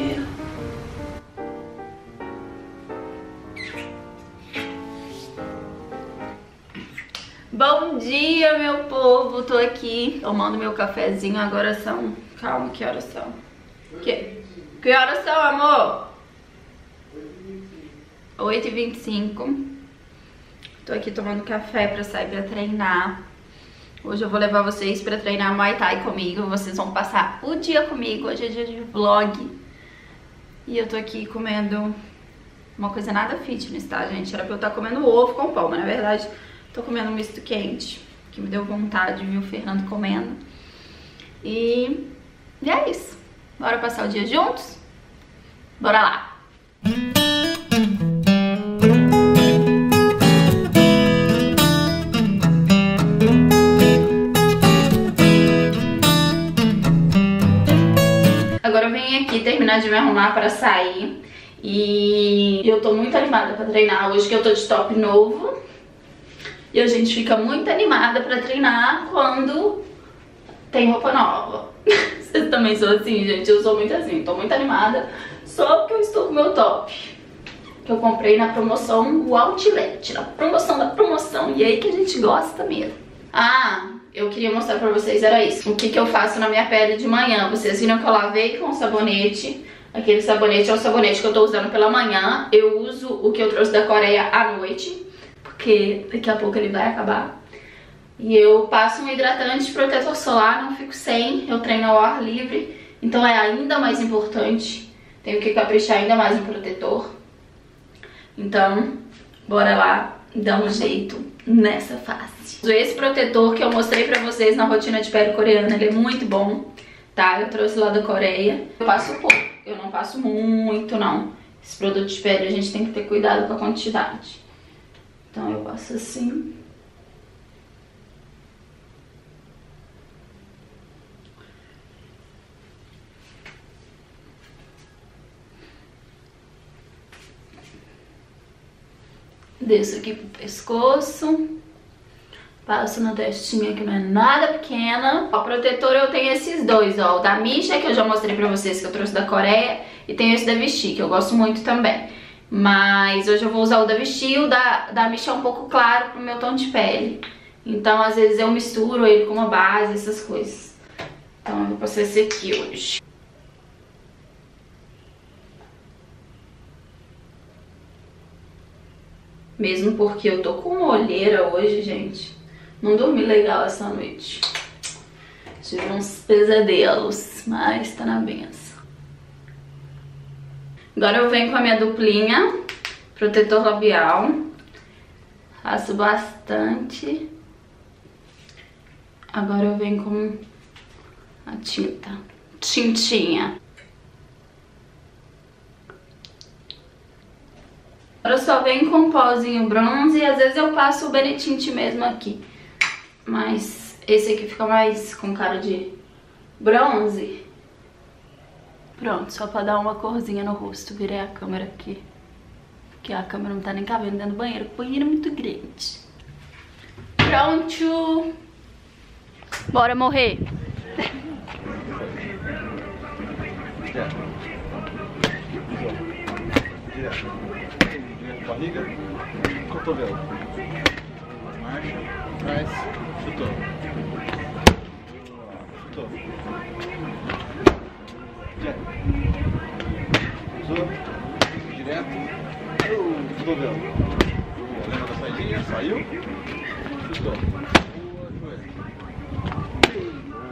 dia. Bom dia, meu povo! Tô aqui tomando meu cafezinho. Agora são... Calma, que horas são? Que, que horas são, amor? 8h25. Tô aqui tomando café pra sair pra treinar. Hoje eu vou levar vocês pra treinar Muay Thai comigo. Vocês vão passar o dia comigo. Hoje é dia de vlog. E eu tô aqui comendo uma coisa nada fitness, tá, gente? Era pra eu estar comendo ovo com pão, mas na verdade tô comendo um misto quente. Que me deu vontade, viu? O Fernando comendo. E, e é isso. Bora passar o dia juntos? Bora lá! Agora aqui terminar de me arrumar pra sair. E eu tô muito animada pra treinar hoje, que eu tô de top novo. E a gente fica muito animada pra treinar quando tem roupa nova. Vocês também são assim, gente? Eu sou muito assim, tô muito animada só porque eu estou com meu top. Que eu comprei na promoção o Outlet, na promoção da promoção. E é aí que a gente gosta mesmo. Ah, eu queria mostrar pra vocês, era isso. O que, que eu faço na minha pele de manhã. Vocês viram que eu lavei com sabonete. Aquele sabonete é o sabonete que eu tô usando pela manhã. Eu uso o que eu trouxe da Coreia à noite. Porque daqui a pouco ele vai acabar. E eu passo um hidratante protetor solar, não fico sem. Eu treino ao ar livre. Então é ainda mais importante. Tenho que caprichar ainda mais no protetor. Então, bora lá dar um jeito nessa face. Esse protetor que eu mostrei pra vocês na rotina de pele coreana, ele é muito bom, tá? Eu trouxe lá da Coreia. Eu passo pouco, eu não passo muito, não. Esse produto de pele a gente tem que ter cuidado com a quantidade. Então eu passo assim. Desço aqui pro pescoço. Passo na testinha que não é nada pequena. O protetor eu tenho esses dois, ó. O da Misha, que eu já mostrei pra vocês, que eu trouxe da Coreia. E tem esse da Vichy, que eu gosto muito também. Mas hoje eu vou usar o da Vichy. O da, da Misha é um pouco claro pro meu tom de pele. Então, às vezes, eu misturo ele com uma base, essas coisas. Então, eu vou passar esse aqui hoje. Mesmo porque eu tô com olheira hoje, gente. Não dormi legal essa noite. Tive uns pesadelos, mas tá na benção. Agora eu venho com a minha duplinha, protetor labial. Faço bastante. Agora eu venho com a tinta, tintinha. Eu só venho com um pozinho bronze e às vezes eu passo o Benetint mesmo aqui. Mas esse aqui fica mais com cara de bronze. Pronto, só pra dar uma corzinha no rosto. Virei a câmera aqui. Porque a câmera não tá nem cabendo dentro do banheiro. O banheiro é muito grande. Pronto. Bora morrer. Barriga, cotovelo. Marcha, trás, chutou. Chutou. Direto. Usou. Direto. Uh, cotovelo. Boa. Lembra da saidinha? Saiu. Chutou.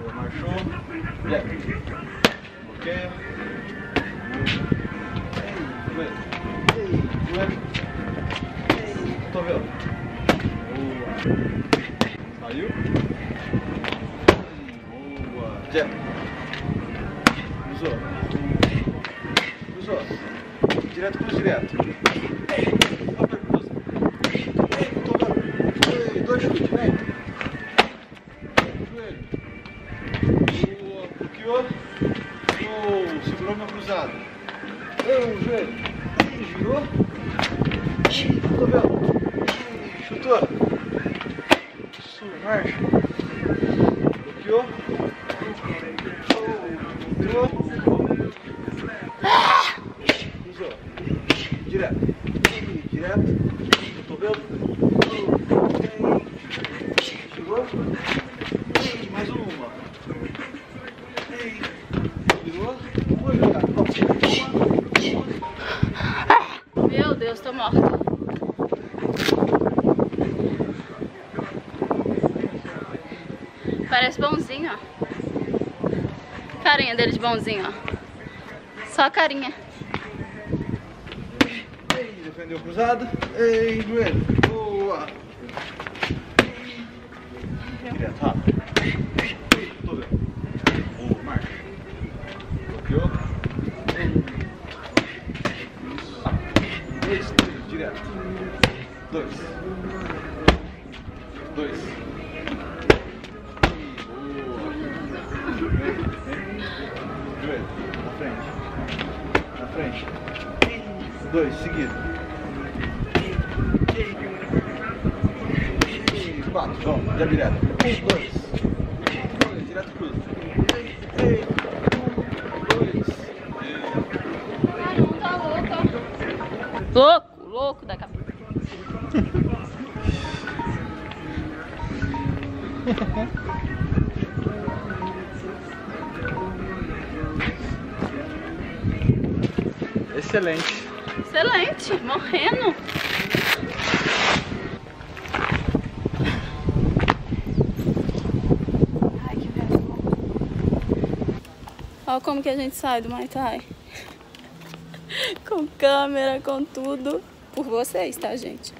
Boa, marchou. Direto. Bloqueia. Joelho. Joelho. Cotovelo. Boa. Saiu. Boa. Jé. Cruzou. Cruzou. Direto, cruz direto. Dois vem. Joelho. Boa. Bloqueou. Segurou uma cruzada. Oh, joelho. Ih, girou. Cotovelo. Isso, marcha. Bloqueou. Bloqueou. Cruzou. Direto. Direto. Cotovelo. Chegou. Mais uma. Virou. Vamos jogar. Meu Deus, tô morta. Parece bonzinho, ó. Carinha dele de bonzinho, ó. Só a carinha. Ei, defendeu cruzado. Ei, joelho. Boa. Direto, rápido. Quatro, vamos, já direto. Um, dois. Dois, direto cruza. Três, um, dois. Tá louco. Louco, louco da cabeça. Excelente. Excelente, morrendo. Ai, que vergonha. Olha como que a gente sai do Muay Thai. com câmera, com tudo. Por vocês, tá, gente?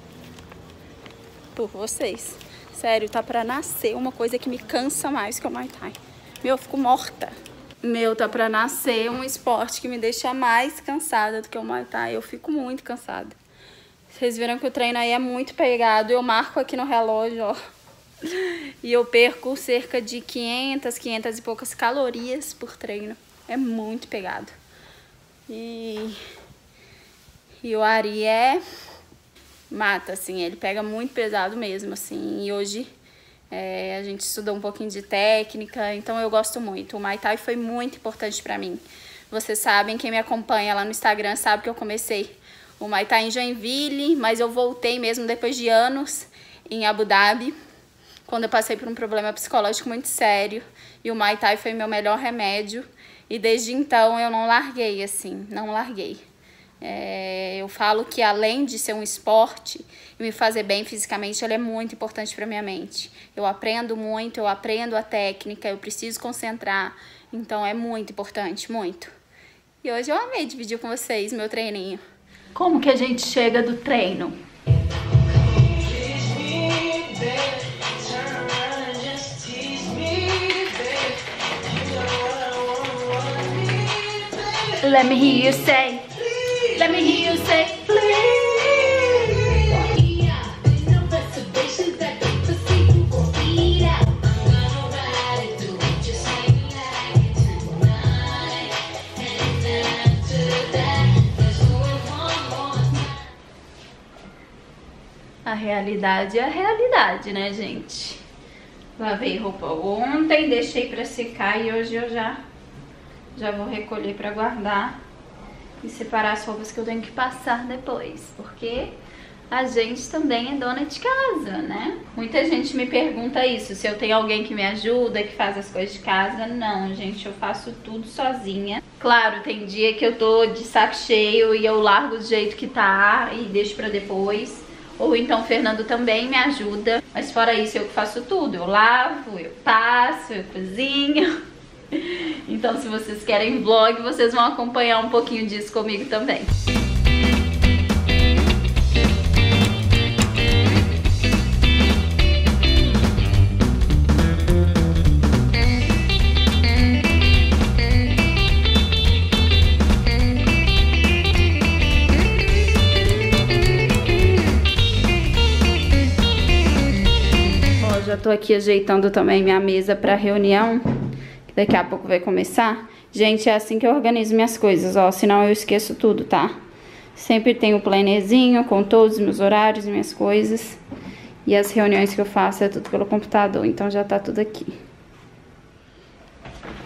Por vocês. Sério, tá pra nascer uma coisa que me cansa mais que o Muay Thai. Meu, eu fico morta. Meu, tá pra nascer um esporte que me deixa mais cansada do que o Muay Thai. Eu fico muito cansada. Vocês viram que o treino aí é muito pegado. Eu marco aqui no relógio, ó. E eu perco cerca de 500, 500 e poucas calorias por treino. É muito pegado. E, e o Ari é mata, assim. Ele pega muito pesado mesmo, assim. E hoje é, a gente estudou um pouquinho de técnica, então eu gosto muito. O Muay Thai foi muito importante pra mim. Vocês sabem, quem me acompanha lá no Instagram sabe que eu comecei o Muay Thai em Joinville, mas eu voltei mesmo depois de anos em Abu Dhabi, quando eu passei por um problema psicológico muito sério. E o Muay Thai foi meu melhor remédio. E desde então eu não larguei, assim, não larguei. É, eu falo que além de ser um esporte e me fazer bem fisicamente, ele é muito importante para minha mente. Eu aprendo muito, eu aprendo a técnica, eu preciso concentrar. Então é muito importante, muito. E hoje eu amei dividir com vocês meu treininho. Como que a gente chega do treino? Let me hear you say. Let me hear you say, please. A realidade é a realidade, né, gente? Lavei roupa ontem, deixei pra secar e hoje eu já já vou recolher pra guardar e separar as roupas que eu tenho que passar depois, porque a gente também é dona de casa, né? Muita gente me pergunta isso, se eu tenho alguém que me ajuda, que faz as coisas de casa. Não, gente, eu faço tudo sozinha. Claro, tem dia que eu tô de saco cheio e eu largo do jeito que tá e deixo pra depois. Ou então o Fernando também me ajuda. Mas fora isso, eu que faço tudo. Eu lavo, eu passo, eu cozinho. Então se vocês querem vlog, vocês vão acompanhar um pouquinho disso comigo também. Já tô aqui ajeitando também minha mesa para reunião daqui a pouco vai começar. Gente, é assim que eu organizo minhas coisas, ó, senão eu esqueço tudo, tá? Sempre tenho o plannerzinho com todos os meus horários minhas coisas. E as reuniões que eu faço é tudo pelo computador, então já tá tudo aqui.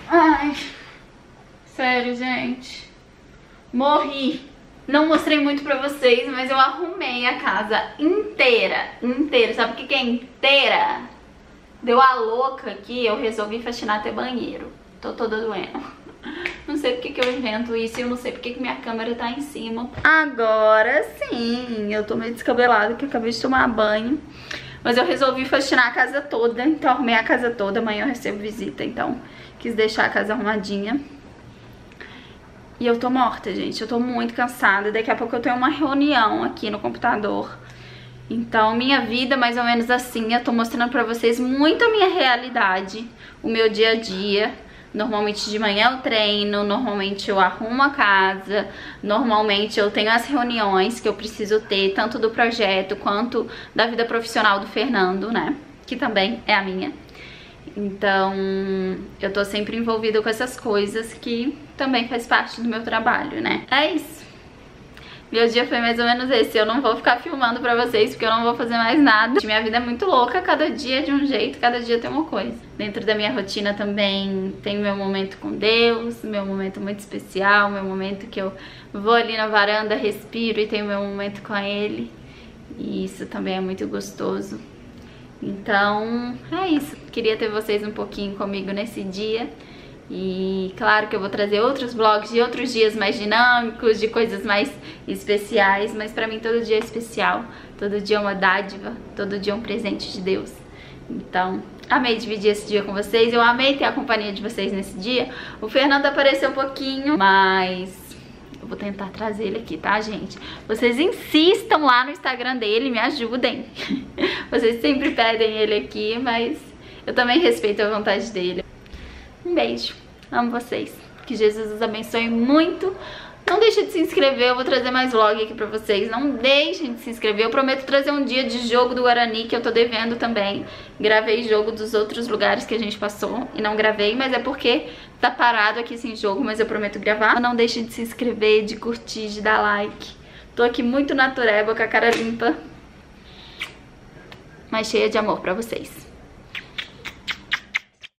Ai, sério. Gente. Morri. Não mostrei muito pra vocês, mas eu arrumei a casa inteira, inteira. Sabe o que é inteira? Deu a louca aqui, eu resolvi faxinar até banheiro. Tô toda doendo. Não sei porque que eu invento isso e eu não sei porque que minha câmera tá em cima. Agora sim, eu tô meio descabelada que acabei de tomar banho. Mas eu resolvi faxinar a casa toda, então arrumei a casa toda. Amanhã eu recebo visita, então quis deixar a casa arrumadinha. E eu tô morta, gente. Eu tô muito cansada. Daqui a pouco eu tenho uma reunião aqui no computador. Então, minha vida mais ou menos assim. Eu tô mostrando pra vocês muito a minha realidade, o meu dia a dia. Normalmente de manhã eu treino, normalmente eu arrumo a casa, normalmente eu tenho as reuniões que eu preciso ter, tanto do projeto quanto da vida profissional do Fernando, né? Que também é a minha. Então, eu tô sempre envolvida com essas coisas que também faz parte do meu trabalho, né? É isso. Meu dia foi mais ou menos esse. Eu não vou ficar filmando pra vocês porque eu não vou fazer mais nada. Minha vida é muito louca, cada dia é de um jeito, cada dia tem uma coisa. Dentro da minha rotina também tem meu momento com Deus, meu momento muito especial, meu momento que eu vou ali na varanda, respiro e tenho meu momento com Ele. E isso também é muito gostoso. Então, é isso. Queria ter vocês um pouquinho comigo nesse dia. E claro que eu vou trazer outros vlogs de outros dias mais dinâmicos, de coisas mais especiais, mas pra mim todo dia é especial, todo dia é uma dádiva, todo dia é um presente de Deus. Então, amei dividir esse dia com vocês, eu amei ter a companhia de vocês nesse dia. O Fernando apareceu um pouquinho, mas eu vou tentar trazer ele aqui, tá, gente? Vocês insistam lá no Instagram dele, me ajudem. Vocês sempre pedem ele aqui, mas eu também respeito a vontade dele. Beijo. Amo vocês. Que Jesus os abençoe muito. Não deixe de se inscrever, eu vou trazer mais vlog aqui pra vocês. Não deixem de se inscrever. Eu prometo trazer um dia de jogo do Guarani, que eu tô devendo também. Gravei jogo dos outros lugares que a gente passou e não gravei, mas é porque tá parado aqui sem jogo, mas eu prometo gravar. Não deixem de se inscrever, de curtir, de dar like. Tô aqui muito natureba, com a cara limpa, mas cheia de amor pra vocês.